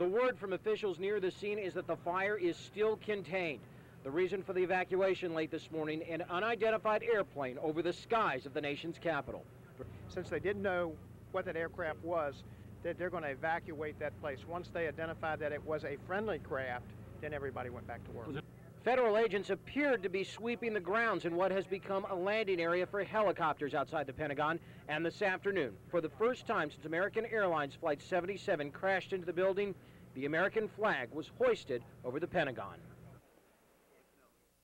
The word from officials near the scene is that the fire is still contained. The reason for the evacuation late this morning, an unidentified airplane over the skies of the nation's capital. Since they didn't know what that aircraft was, that they're going to evacuate that place. Once they identified that it was a friendly craft, then everybody went back to work. Federal agents appeared to be sweeping the grounds in what has become a landing area for helicopters outside the Pentagon. And this afternoon, for the first time since American Airlines Flight 77 crashed into the building, the American flag was hoisted over the Pentagon.